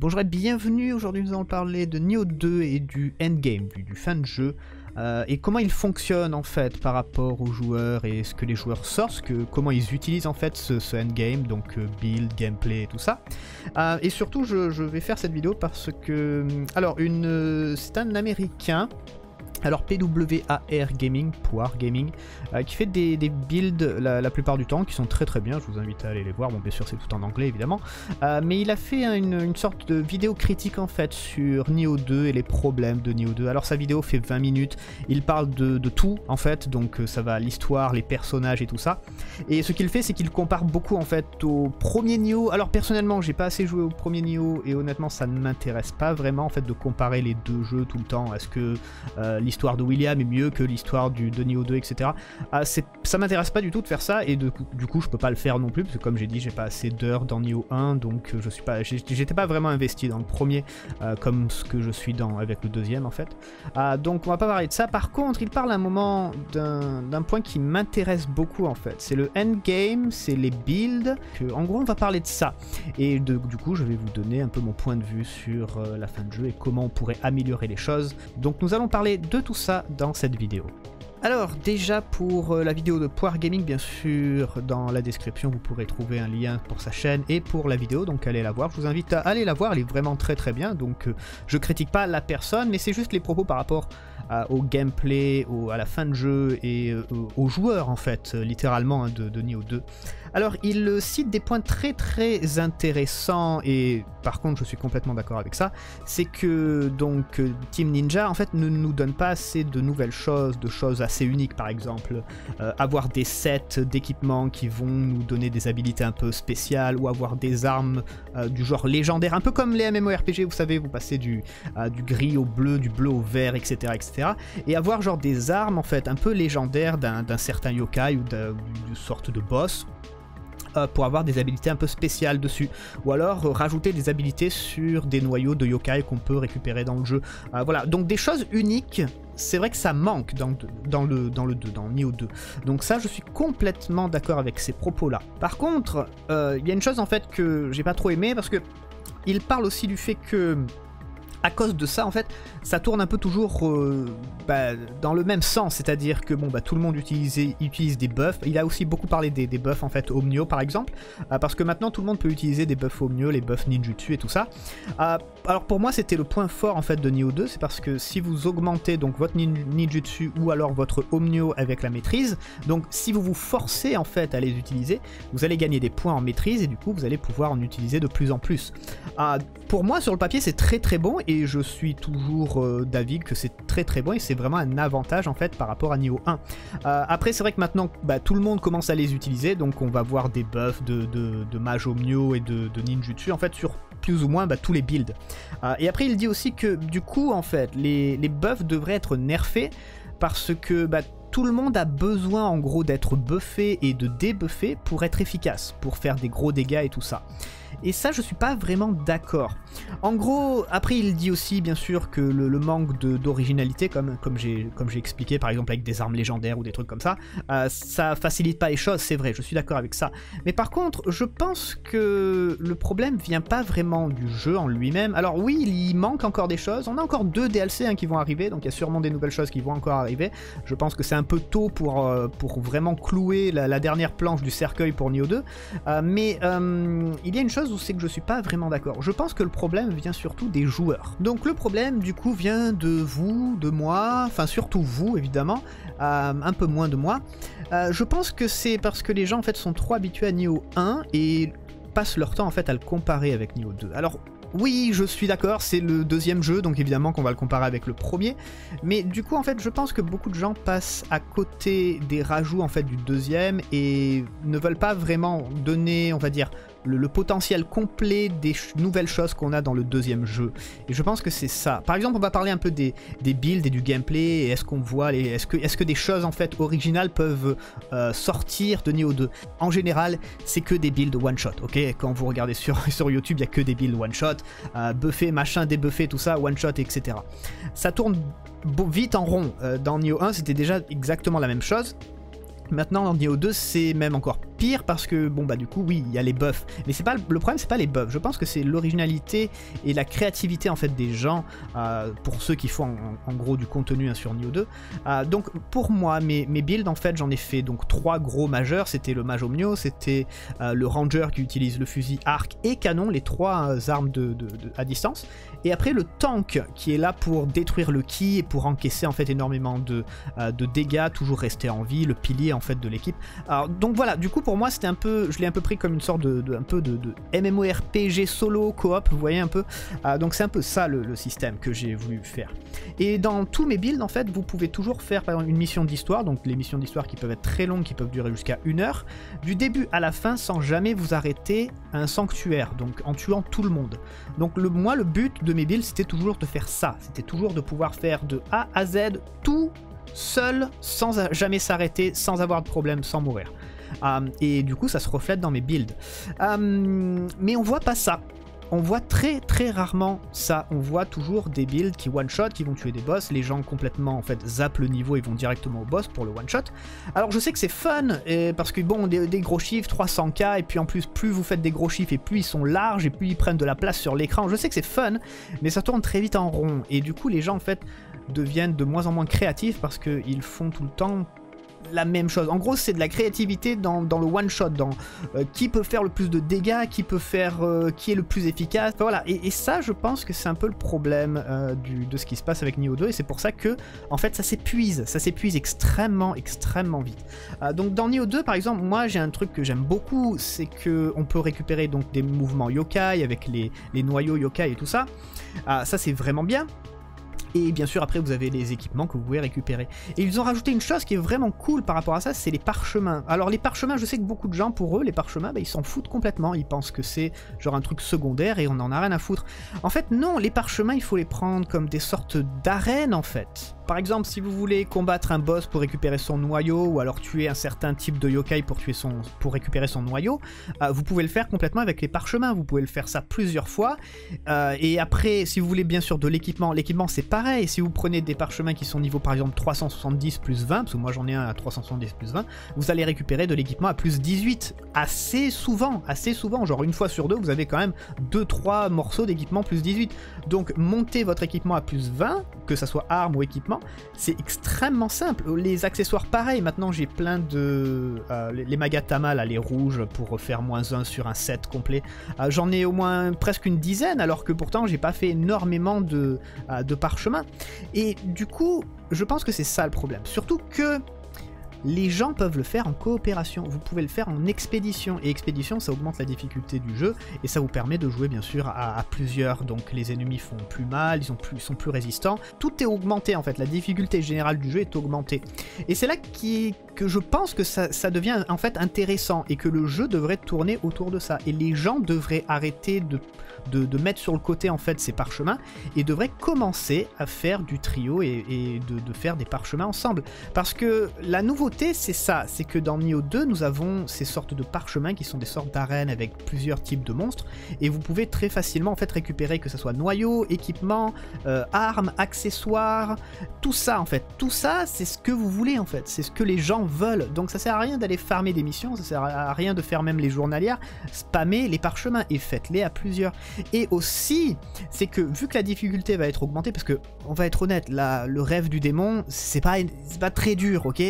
Bonjour et bienvenue, aujourd'hui nous allons parler de Nioh 2 et du endgame, du, fin de jeu, euh, et comment il fonctionne en fait par rapport aux joueurs et ce que les joueurs sortent, que, comment ils utilisent en fait ce, endgame, donc euh, build, gameplay et tout ça. Euh, et surtout je, vais faire cette vidéo parce que, alors une, c'est un américain alors PWAR Gaming, Poir Gaming, euh, qui fait des, builds la, plupart du temps, qui sont très très bien, je vous invite à aller les voir, bon bien sûr c'est tout en anglais évidemment, euh, mais il a fait une, sorte de vidéo critique en fait sur Nioh 2 et les problèmes de Nioh 2. Alors sa vidéo fait 20 minutes, il parle de, tout en fait, donc euh, ça va l'histoire, les personnages et tout ça, et ce qu'il fait c'est qu'il compare beaucoup en fait au premier Nioh, alors personnellement j'ai pas assez joué au premier Nioh et honnêtement ça ne m'intéresse pas vraiment en fait de comparer les deux jeux tout le temps, est-ce que l'histoire de William est mieux que l'histoire du de Nioh 2, etc. Ah, ça m'intéresse pas du tout de faire ça, et de, du coup je peux pas le faire non plus, parce que comme j'ai dit, j'ai pas assez d'heures dans Nioh 1, donc euh, je suis pas, j'étais pas vraiment investi dans le premier, euh, comme ce que je suis dans avec le deuxième en fait. Ah, donc on va pas parler de ça. Par contre, il parle un moment d'un point qui m'intéresse beaucoup en fait. C'est le endgame, c'est les builds. En gros, on va parler de ça. Et du coup, je vais vous donner un peu mon point de vue sur euh, la fin de jeu et comment on pourrait améliorer les choses. Donc nous allons parler de tout ça dans cette vidéo. Alors déjà pour euh, la vidéo de Poire Gaming, bien sûr, dans la description vous pourrez trouver un lien pour sa chaîne et pour la vidéo, donc allez la voir. Je vous invite à aller la voir, elle est vraiment très très bien, donc euh, je critique pas la personne, mais c'est juste les propos par rapport au gameplay, à la fin de jeu et euh, aux joueurs en fait, littéralement hein, de, de Nioh 2. Alors, il cite des points très très intéressants et par contre, je suis complètement d'accord avec ça. C'est que donc Team Ninja en fait ne nous donne pas assez de nouvelles choses, de choses assez uniques par exemple. Euh, avoir des sets d'équipements qui vont nous donner des habilités un peu spéciales ou avoir des armes euh, du genre légendaire, un peu comme les MMORPG, vous savez, vous passez du, euh, du gris au bleu, du bleu au vert, etc., etc. Et avoir genre des armes en fait un peu légendaires d'un certain yokai ou d'une sorte de boss pour avoir des habilités un peu spéciales dessus. Ou alors rajouter des habilités sur des noyaux de yokai qu'on peut récupérer dans le jeu. Voilà, donc des choses uniques. C'est vrai que ça manque dans, le, dans le 2, dans Nioh 2. Donc ça, je suis complètement d'accord avec ces propos-là. Par contre, il y a une chose en fait que j'ai pas trop aimé parce que il parle aussi du fait que à cause de ça, en fait, ça tourne un peu toujours euh, bah, dans le même sens, c'est-à-dire que bon, bah, tout le monde utilise, utilise des buffs. Il a aussi beaucoup parlé des, buffs en fait Omnio par exemple, euh, parce que maintenant tout le monde peut utiliser des buffs Omnio, les buffs ninjutsu et tout ça. Euh, alors pour moi, c'était le point fort en fait de Nioh 2, c'est parce que si vous augmentez donc votre ninjutsu ou alors votre Omnio avec la maîtrise, donc si vous vous forcez en fait à les utiliser, vous allez gagner des points en maîtrise et du coup vous allez pouvoir en utiliser de plus en plus. pour moi, sur le papier, c'est très très bon et je suis toujours euh, d'avis que c'est très très bon et c'est vraiment un avantage en fait par rapport à niveau 1. Euh, après c'est vrai que maintenant bah, tout le monde commence à les utiliser donc on va voir des buffs de, de, mage et de, ninjutsu en fait sur plus ou moins bah, tous les builds. Euh, et après il dit aussi que du coup en fait les, buffs devraient être nerfés parce que bah, tout le monde a besoin en gros d'être buffé et de débuffer pour être efficace, pour faire des gros dégâts et tout ça. Et ça, je suis pas vraiment d'accord. En gros, après, il dit aussi, bien sûr, que le, manque d'originalité, comme, comme j'ai expliqué, par exemple, avec des armes légendaires ou des trucs comme ça, euh, ça facilite pas les choses, c'est vrai, je suis d'accord avec ça. Mais par contre, je pense que le problème vient pas vraiment du jeu en lui-même. Alors oui, il manque encore des choses. On a encore deux DLC hein, qui vont arriver, donc il y a sûrement des nouvelles choses qui vont encore arriver. Je pense que c'est un peu tôt pour, euh, pour vraiment clouer la, dernière planche du cercueil pour Nioh 2. Euh, mais il y a une chose où c'est que je suis pas vraiment d'accord. Je pense que le problème vient surtout des joueurs. Donc le problème du coup vient de vous, de moi, enfin surtout vous évidemment, euh, un peu moins de moi. Euh, je pense que c'est parce que les gens en fait sont trop habitués à Nioh 1 et passent leur temps en fait à le comparer avec Nioh 2. Alors oui, je suis d'accord, c'est le deuxième jeu, donc évidemment qu'on va le comparer avec le premier. Mais du coup, en fait, je pense que beaucoup de gens passent à côté des rajouts en fait du deuxième et ne veulent pas vraiment donner, on va dire, le, potentiel complet des nouvelles choses qu'on a dans le deuxième jeu. Et je pense que c'est ça. Par exemple, on va parler un peu des, builds et du gameplay. Est-ce qu'on voit est-ce que, des choses en fait originales peuvent euh, sortir de Nioh 2 En général, c'est que des builds one shot. Ok, quand vous regardez sur sur YouTube, il y a que des builds one shot, euh, buffet, machin, débuffé, tout ça, one shot, etc. Ça tourne vite en rond. Euh, dans Nioh 1, c'était déjà exactement la même chose. Maintenant, dans Nioh 2, c'est même encore pire parce que bon bah du coup oui il y a les buffs. Mais c'est pas le problème c'est pas les buffs. Je pense que c'est l'originalité et la créativité en fait des gens euh, pour ceux qui font en, gros du contenu hein, sur Nioh 2 euh, donc pour moi mes, mes builds en fait j'en ai fait donc trois gros majeurs. C'était le mage omnio c'était euh, le ranger qui utilise le fusil arc et canon les trois armes de, à distance. Et après le tank qui est là pour détruire le ki et pour encaisser en fait énormément de, de dégâts toujours rester en vie le pilier en fait de l'équipe. Alors donc voilà. Du coup pour moi c'était un peu je l'ai un peu pris comme une sorte de, un peu de, de MMORPG solo coop vous voyez un peu. Ah, donc c'est un peu ça le, système que j'ai voulu faire. Et dans tous mes builds en fait vous pouvez toujours faire par exemple une mission d'histoire. Donc les missions d'histoire qui peuvent être très longues qui peuvent durer jusqu'à une heure. Du début à la fin sans jamais vous arrêter un sanctuaire donc en tuant tout le monde. Donc le, moi le but de mes builds c'était toujours de faire ça. C'était toujours de pouvoir faire de A à Z tout seul sans jamais s'arrêter sans avoir de problème sans mourir. euh, et du coup, ça se reflète dans mes builds. Euh, mais on voit pas ça. On voit très très rarement ça. On voit toujours des builds qui one-shot, qui vont tuer des boss. Les gens complètement en fait zappent le niveau et vont directement au boss pour le one-shot. Alors je sais que c'est fun, et parce que bon, des, des, gros chiffres, 300k, et puis en plus, plus vous faites des gros chiffres et plus ils sont larges et plus ils prennent de la place sur l'écran. Je sais que c'est fun, mais ça tourne très vite en rond. Et du coup, les gens en fait deviennent de moins en moins créatifs parce qu'ils font tout le temps la même chose. En gros, c'est de la créativité dans, le one shot, dans euh, qui peut faire le plus de dégâts, qui peut faire, euh, qui est le plus efficace. voilà. Et, ça, je pense que c'est un peu le problème euh, de ce qui se passe avec Nioh 2, et c'est pour ça que, en fait, ça s'épuise, ça s'épuise extrêmement, extrêmement vite. donc dans Nioh 2, par exemple, moi j'ai un truc que j'aime beaucoup, c'est que on peut récupérer donc des mouvements yokai avec les, les noyaux yokai et tout ça. ça c'est vraiment bien. Et bien sûr, après, vous avez les équipements que vous pouvez récupérer. Et ils ont rajouté une chose qui est vraiment cool par rapport à ça, c'est les parchemins. Alors les parchemins, je sais que beaucoup de gens, pour eux, les parchemins, bah, ils s'en foutent complètement. Ils pensent que c'est genre un truc secondaire et on en a rien à foutre. En fait, non, les parchemins, il faut les prendre comme des sortes d'arènes, en fait. Par exemple, si vous voulez combattre un boss pour récupérer son noyau, ou alors tuer un certain type de yokai pour, récupérer son noyau, euh, vous pouvez le faire complètement avec les parchemins, vous pouvez le faire ça plusieurs fois. Euh, et après, si vous voulez bien sûr de l'équipement, l'équipement c'est pareil, si vous prenez des parchemins qui sont niveau par exemple 370 plus 20, parce que moi j'en ai un à 370 plus 20, vous allez récupérer de l'équipement à plus 18, assez souvent, assez souvent, genre une fois sur deux, vous avez quand même 2-3 morceaux d'équipement plus 18. Donc montez votre équipement à plus 20, que ça soit arme ou équipement, c'est extrêmement simple. Les accessoires, pareil, maintenant j'ai plein de... Euh, les Magatama, là, les rouges, pour faire moins 1 sur un set complet. Euh, j'en ai au moins presque une dizaine, alors que pourtant j'ai pas fait énormément de, euh, de parchemin. Et du coup, je pense que c'est ça le problème. Surtout que les gens peuvent le faire en coopération, vous pouvez le faire en expédition, et expédition ça augmente la difficulté du jeu, et ça vous permet de jouer bien sûr à, plusieurs, donc les ennemis font plus mal, ils, sont plus résistants, tout est augmenté en fait, la difficulté générale du jeu est augmentée. Et c'est là que je pense que ça, devient en fait intéressant, et que le jeu devrait tourner autour de ça, et les gens devraient arrêter de de, mettre sur le côté en fait ces parchemins et devrait commencer à faire du trio et, de, faire des parchemins ensemble. Parce que la nouveauté c'est ça, c'est que dans Nioh 2 nous avons ces sortes de parchemins qui sont des sortes d'arènes avec plusieurs types de monstres et vous pouvez très facilement en fait récupérer que ce soit noyaux, équipements, euh, armes, accessoires, tout ça en fait. Tout ça c'est ce que vous voulez en fait, c'est ce que les gens veulent. Donc ça sert à rien d'aller farmer des missions, ça sert à rien de faire même les journalières, spammer les parchemins et faites-les à plusieurs. Et aussi, c'est que vu que la difficulté va être augmentée, parce que, on va être honnête, le rêve du démon, c'est pas, pas très dur, ok?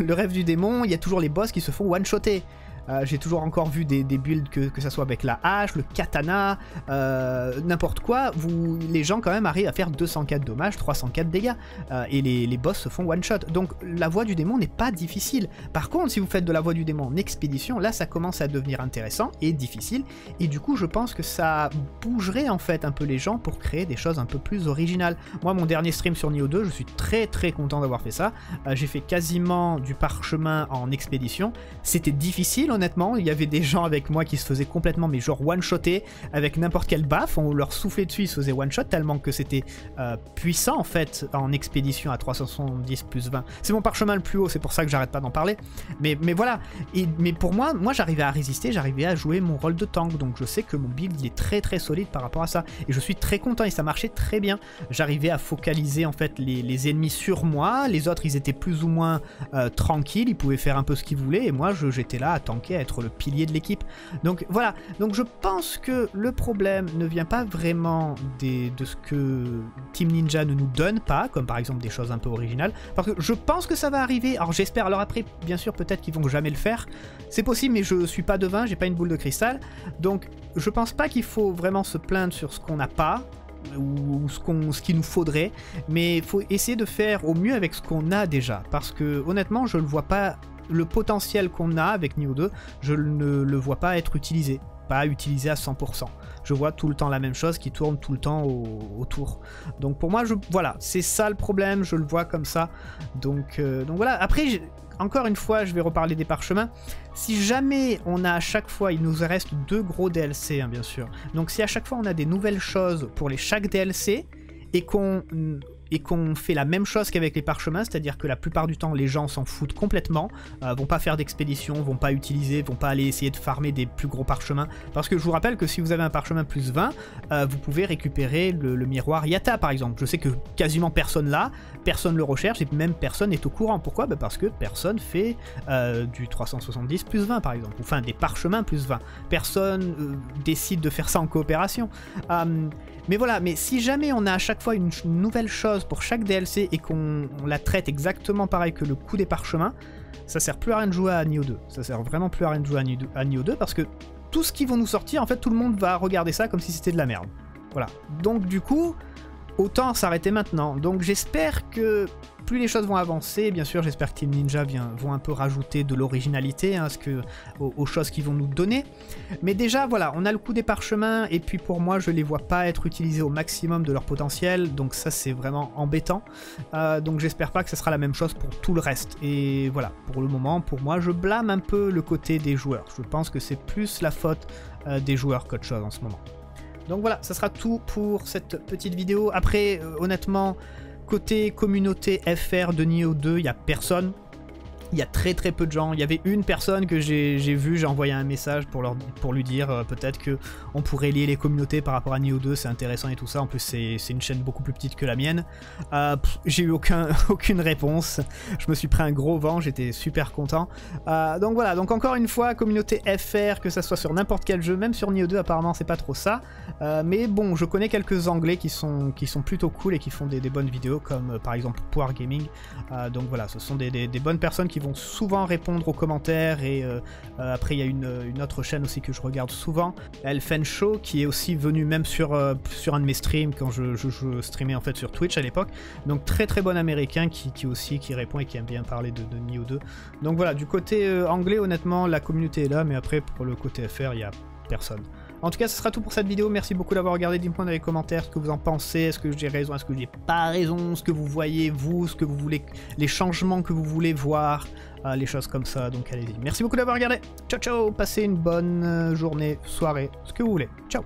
Le, rêve du démon, il y a toujours les boss qui se font one-shotter. Euh, j'ai toujours encore vu des, builds que, que ça soit avec la hache, le katana, euh, n'importe quoi. Vous, les gens quand même arrivent à faire 204 dommages, 304 dégâts. Euh, et les, les, boss se font one shot. Donc la voie du démon n'est pas difficile. Par contre, si vous faites de la voie du démon en expédition, là ça commence à devenir intéressant et difficile. Et du coup, je pense que ça bougerait en fait un peu les gens pour créer des choses un peu plus originales. Moi, mon dernier stream sur Nioh 2, je suis très très content d'avoir fait ça. j'ai fait quasiment du parchemin en expédition. C'était difficile honnêtement. Il y avait des gens avec moi qui se faisaient complètement, mais genre one-shotter avec n'importe quel baff. On leur soufflait dessus, ils se faisaient one-shot tellement que c'était euh, puissant en fait en expédition à 370 plus 20. C'est mon parchemin le plus haut, c'est pour ça que j'arrête pas d'en parler. Mais, mais voilà. Et, mais pour moi, moi j'arrivais à résister, j'arrivais à jouer mon rôle de tank. Donc je sais que mon build il est très très solide par rapport à ça. Et je suis très content et ça marchait très bien. J'arrivais à focaliser en fait les, ennemis sur moi. Les autres ils étaient plus ou moins euh, tranquilles, ils pouvaient faire un peu ce qu'ils voulaient. Et moi j'étais là à tanker ok, être le pilier de l'équipe. Donc voilà, donc je pense que le problème ne vient pas vraiment de ce que Team Ninja ne nous donne pas, comme par exemple des choses un peu originales, parce que je pense que ça va arriver, alors j'espère, alors après, bien sûr, peut-être qu'ils vont jamais le faire, c'est possible, mais je suis pas devin, j'ai pas une boule de cristal, donc je pense pas qu'il faut vraiment se plaindre sur ce qu'on n'a pas, ou ce qu'il ce qu'il nous faudrait, mais il faut essayer de faire au mieux avec ce qu'on a déjà, parce que honnêtement, je ne vois pas le potentiel qu'on a avec Nioh 2, je ne le vois pas être utilisé, pas utilisé à 100%. Je vois tout le temps la même chose qui tourne tout le temps autour. Donc pour moi, voilà, c'est ça le problème, je le vois comme ça. Donc, euh, voilà, après, encore une fois, je vais reparler des parchemins. Si jamais on a à chaque fois, il nous reste deux gros DLC, hein, bien sûr. Donc si à chaque fois on a des nouvelles choses pour les chaque DLC, et qu'on et qu'on fait la même chose qu'avec les parchemins, c'est-à-dire que la plupart du temps les gens s'en foutent complètement, euh, vont pas faire d'expédition, vont pas utiliser, vont pas aller essayer de farmer des plus gros parchemins, parce que je vous rappelle que si vous avez un parchemin plus 20, euh, vous pouvez récupérer le, miroir Yata par exemple. Je sais que quasiment personne l'a, personne le recherche et même personne n'est au courant. Pourquoi? Bah, Parce que personne fait euh, du 370 plus 20 par exemple, enfin des parchemins plus 20. Personne décide de faire ça en coopération. mais voilà, mais si jamais on a à chaque fois une nouvelle chose pour chaque DLC et qu'on la traite exactement pareil que le coup des parchemins, ça sert plus à rien de jouer à Nioh 2. Ça sert vraiment plus à rien de jouer à Nioh 2 parce que tout ce qui vont nous sortir, en fait, tout le monde va regarder ça comme si c'était de la merde. Voilà. Donc du coup, autant s'arrêter maintenant. Donc j'espère que plus les choses vont avancer, bien sûr, j'espère que Team Ninja vont un peu rajouter de l'originalité hein, que, aux, choses qu'ils vont nous donner. Mais déjà, voilà, on a le coup des parchemins, et puis pour moi, je les vois pas être utilisés au maximum de leur potentiel, donc ça, c'est vraiment embêtant. Euh, donc j'espère pas que ce sera la même chose pour tout le reste. Et voilà, pour le moment, pour moi, je blâme un peu le côté des joueurs. Je pense que c'est plus la faute euh, des joueurs qu'autre chose en ce moment. Donc voilà, ça sera tout pour cette petite vidéo. Après, euh, honnêtement, côté communauté FR de Nioh 2, il n'y a personne il y a très très peu de gens. Il y avait une personne que j'ai vue, j'ai envoyé un message pour, leur, pour lui dire euh, peut-être que on pourrait lier les communautés par rapport à Nioh 2, c'est intéressant et tout ça. En plus, c'est une chaîne beaucoup plus petite que la mienne. Euh, j'ai eu aucun, aucune réponse. Je me suis pris un gros vent, j'étais super content. Euh, donc voilà, donc encore une fois, communauté FR, que ça soit sur n'importe quel jeu, même sur Nioh 2, apparemment c'est pas trop ça. mais bon, je connais quelques anglais qui sont, qui sont plutôt cool et qui font des, bonnes vidéos, comme par exemple Power Gaming. donc voilà, ce sont des, des bonnes personnes qui vont souvent répondre aux commentaires et euh, euh, après il y a une, autre chaîne aussi que je regarde souvent, Elfen Show, qui est aussi venu même sur, euh, sur un de mes streams quand je, je, streamais en fait sur Twitch à l'époque. Donc très très bon américain qui, aussi qui répond et qui aime bien parler de, de Nioh 2. Donc voilà, du côté anglais honnêtement la communauté est là, mais après pour le côté FR il y a personne. En tout cas, ce sera tout pour cette vidéo. Merci beaucoup d'avoir regardé. Dites-moi dans les commentaires ce que vous en pensez. Est-ce que j'ai raison? Est-ce que j'ai pas raison? Ce que vous voyez, vous, ce que vous voulez, les changements que vous voulez voir, euh, les choses comme ça. Donc allez-y. Merci beaucoup d'avoir regardé. Ciao, ciao. Passez une bonne euh, journée, soirée, ce que vous voulez. Ciao